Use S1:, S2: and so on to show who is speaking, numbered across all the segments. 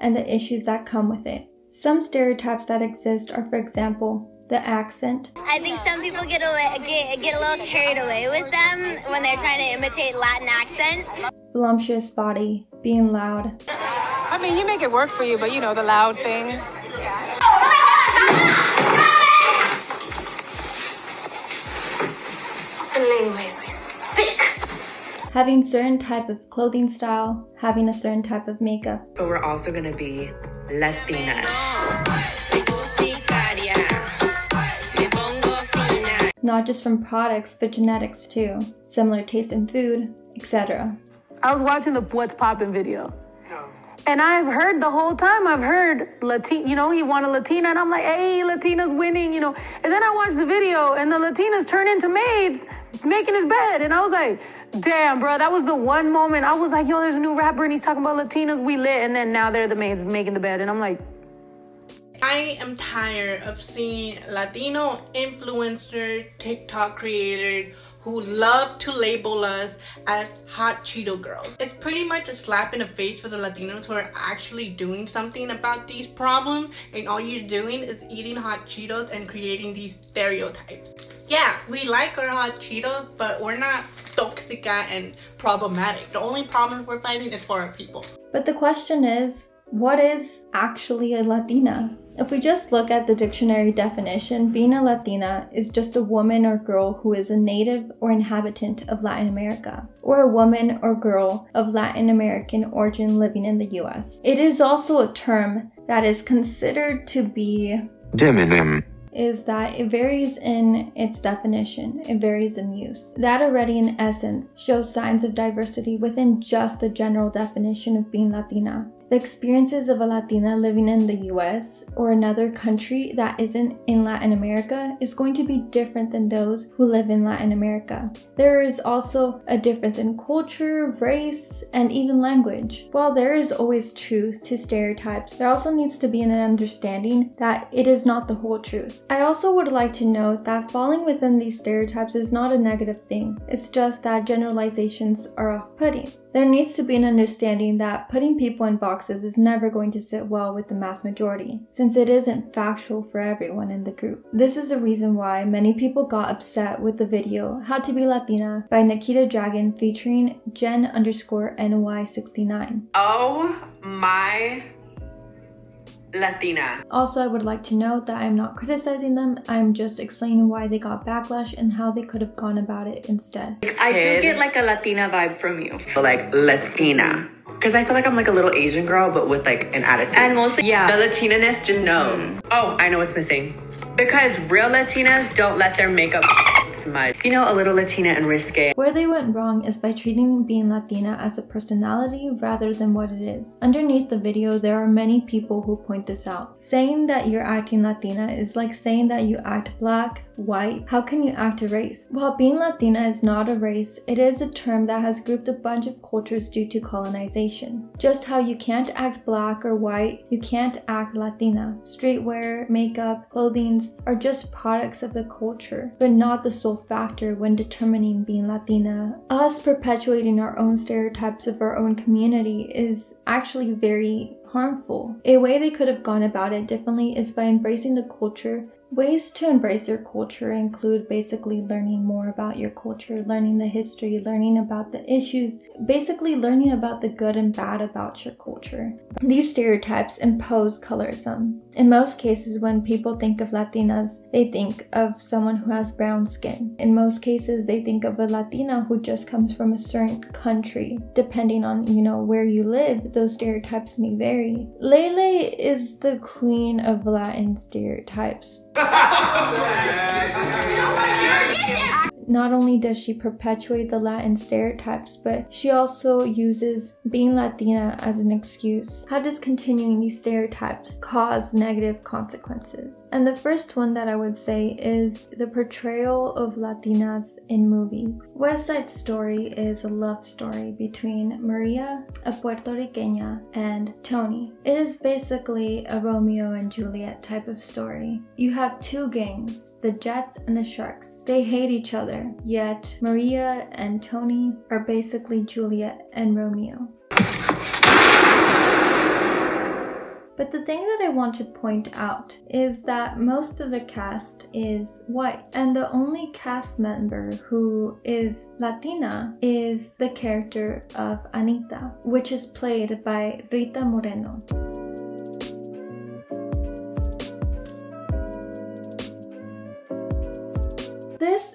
S1: and the issues that come with it. Some stereotypes that exist are, for example, the accent.
S2: I think some people get away get, get a little carried away with them when they're trying to imitate Latin accents.
S1: Voluptuous body, being loud.
S3: I mean, you make it work for you, but you know the loud thing.
S1: Having certain type of clothing style, having a certain type of makeup.
S4: But we're also gonna be Latinas.
S1: Not just from products, but genetics too. Similar taste in food, etc.
S5: I was watching the What's Poppin' video. And I've heard the whole time, I've heard Latina, you know, he won a Latina, and I'm like, hey, Latina's winning, you know. And then I watched the video, and the Latinas turn into maids making his bed. And I was like, damn, bro, that was the one moment I was like, yo, there's a new rapper, and he's talking about Latinas, we lit. And then now they're the maids making the bed. And I'm like,
S6: I am tired of seeing Latino influencer, TikTok creators who love to label us as hot Cheeto girls. It's pretty much a slap in the face for the Latinos who are actually doing something about these problems and all you're doing is eating hot Cheetos and creating these stereotypes. Yeah, we like our hot Cheetos, but we're not toxica and problematic. The only problem we're fighting is for our people.
S1: But the question is, what is actually a Latina? If we just look at the dictionary definition, being a Latina is just a woman or girl who is a native or inhabitant of Latin America, or a woman or girl of Latin American origin living in the US. It is also a term that is considered to be
S7: demonym
S1: is that it varies in its definition, it varies in use. That already, in essence, shows signs of diversity within just the general definition of being Latina. The experiences of a Latina living in the US or another country that isn't in Latin America is going to be different than those who live in Latin America. There is also a difference in culture, race, and even language. While there is always truth to stereotypes, there also needs to be an understanding that it is not the whole truth. I also would like to note that falling within these stereotypes is not a negative thing, it's just that generalizations are off putting. There needs to be an understanding that putting people in boxes is never going to sit well with the mass majority, since it isn't factual for everyone in the group. This is the reason why many people got upset with the video How to Be Latina by Nikita Dragun featuring Jen underscore NY69.
S4: Oh my Latina.
S1: Also, I would like to note that I'm not criticizing them, I'm just explaining why they got backlash and how they could have gone about it instead.
S8: I do get like a Latina vibe from you.
S4: Like Latina. Because I feel like I'm like a little Asian girl, but with like an attitude.
S8: And mostly, yeah.
S4: The Latina-ness just knows. Mm. Oh, I know what's missing. Because real Latinas don't let their makeup smudge. You know, a little Latina and risque.
S1: Where they went wrong is by treating being Latina as a personality rather than what it is. Underneath the video, there are many people who point this out. Saying that you're acting Latina is like saying that you act black, white, how can you act a race? While being Latina is not a race, it is a term that has grouped a bunch of cultures due to colonization. Just how you can't act black or white, you can't act Latina. Streetwear, makeup, clothing are just products of the culture, but not the sole factor when determining being Latina. Us perpetuating our own stereotypes of our own community is actually very harmful. A way they could have gone about it differently is by embracing the culture Ways to embrace your culture include basically learning more about your culture, learning the history, learning about the issues, basically learning about the good and bad about your culture. These stereotypes impose colorism. In most cases, when people think of Latinas, they think of someone who has brown skin. In most cases, they think of a Latina who just comes from a certain country. Depending on, you know, where you live, those stereotypes may vary. Lele is the queen of Latin stereotypes. Not only does she perpetuate the Latin stereotypes, but she also uses being Latina as an excuse. How does continuing these stereotypes cause negative consequences? And the first one that I would say is the portrayal of Latinas in movies. West Side Story is a love story between Maria, a Puerto Riqueña, and Tony. It is basically a Romeo and Juliet type of story. You have two gangs, the Jets and the Sharks. They hate each other yet Maria and Tony are basically Juliet and Romeo. But the thing that I want to point out is that most of the cast is white, and the only cast member who is Latina is the character of Anita, which is played by Rita Moreno.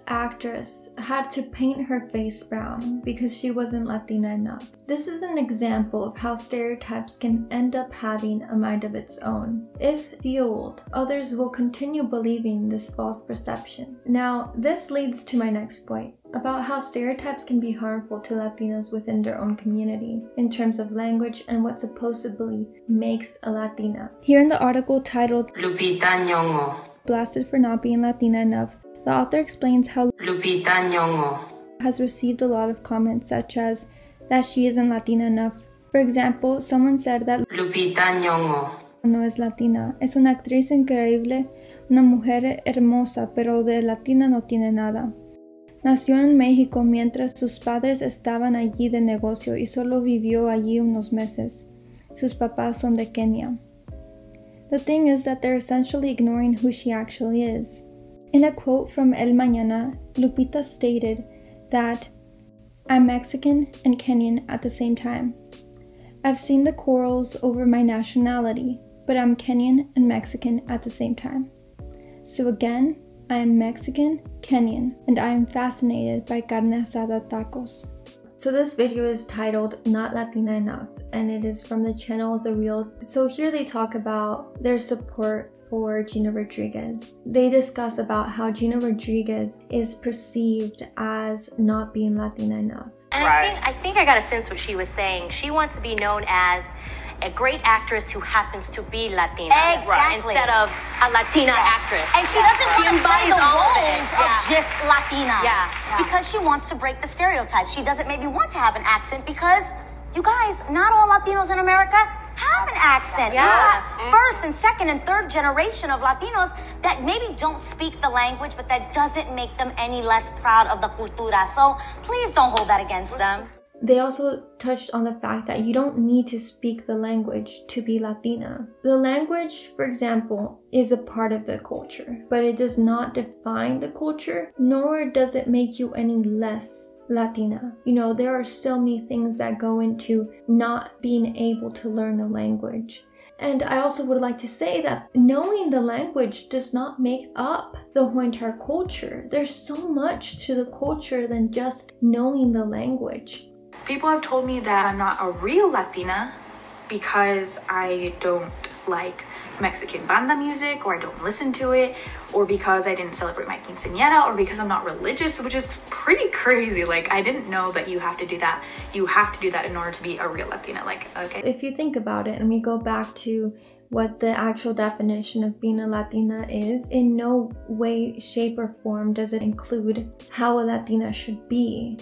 S1: Actress had to paint her face brown because she wasn't Latina enough. This is an example of how stereotypes can end up having a mind of its own. If fueled, others will continue believing this false perception. Now, this leads to my next point about how stereotypes can be harmful to Latinos within their own community in terms of language and what supposedly makes a Latina. Here in the article titled
S7: Lupita Nyong'o.
S1: Blasted for Not Being Latina Enough, the author explains how
S7: Lupita Nyong'o
S1: has received a lot of comments such as that she isn't Latina enough. For example, someone said that
S7: Lupita Nyong'o
S1: no es Latina, es una actriz increíble, una mujer hermosa, pero de Latina no tiene nada. Nació en México mientras sus padres estaban allí de negocio y solo vivió allí unos meses. Sus papás son de Kenia. The thing is that they're essentially ignoring who she actually is. In a quote from El Mañana, Lupita stated that I'm Mexican and Kenyan at the same time. I've seen the quarrels over my nationality, but I'm Kenyan and Mexican at the same time. So again, I am Mexican, Kenyan, and I am fascinated by carne asada tacos. So this video is titled Not Latina Enough and it is from the channel The Real. So here they talk about their support for Gina Rodriguez. They discuss about how Gina Rodriguez is perceived as not being Latina enough.
S9: And right. I think I think I got a sense what she was saying. She wants to be known as a great actress who happens to be Latina.
S10: Exactly.
S9: Instead of a Latina
S10: yeah.
S9: actress.
S10: And she doesn't want to play the roles of,
S9: yeah.
S10: just Latina.
S9: Yeah.
S10: yeah. Because she wants to break the stereotypes. She doesn't maybe want to have an accent because, you guys, not all Latinos in America have an accent.
S9: Yeah.
S10: Mm-hmm. First and second and third generation of Latinos that maybe don't speak the language, but that doesn't make them any less proud of the cultura. So please don't hold that against them.
S1: They also touched on the fact that you don't need to speak the language to be Latina. The language, for example, is a part of the culture, but it does not define the culture, nor does it make you any less Latina. You know, there are so many things that go into not being able to learn a language. And I also would like to say that knowing the language does not make up the whole entire culture. There's so much to the culture than just knowing the language.
S11: People have told me that I'm not a real Latina because I don't like Mexican banda music or I don't listen to it or because I didn't celebrate my quinceañera or because I'm not religious, which is pretty crazy. Like, I didn't know that you have to do that. You have to do that in order to be a real Latina. Like, okay.
S1: If you think about it and we go back to what the actual definition of being a Latina is, in no way, shape, or form does it include how a Latina should be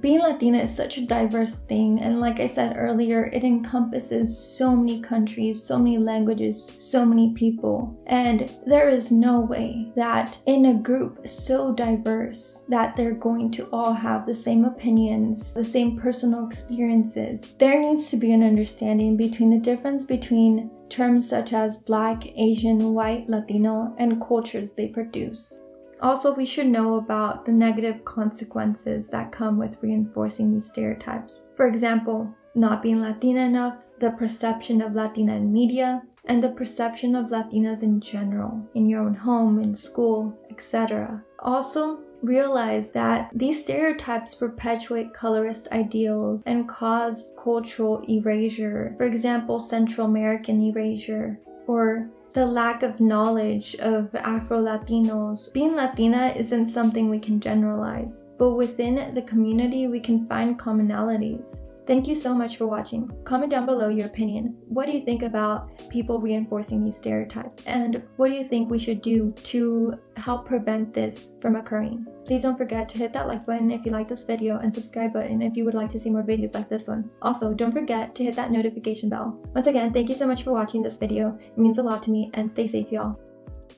S1: being Latina is such a diverse thing, and like I said earlier, it encompasses so many countries, so many languages, so many people. And there is no way that in a group so diverse that they're going to all have the same opinions, the same personal experiences. There needs to be an understanding between the difference between terms such as black, Asian, white, Latino, and cultures they produce. Also, we should know about the negative consequences that come with reinforcing these stereotypes. For example, not being Latina enough, the perception of Latina in media, and the perception of Latinas in general, in your own home, in school, etc. Also, realize that these stereotypes perpetuate colorist ideals and cause cultural erasure. For example, Central American erasure, or the lack of knowledge of Afro Latinos. Being Latina isn't something we can generalize, but within the community, we can find commonalities. Thank you so much for watching. Comment down below your opinion. What do you think about people reinforcing these stereotypes? And what do you think we should do to help prevent this from occurring? Please don't forget to hit that like button if you like this video and subscribe button if you would like to see more videos like this one. Also, don't forget to hit that notification bell. Once again, thank you so much for watching this video. It means a lot to me and stay safe y'all.